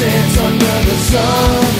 chance under the sun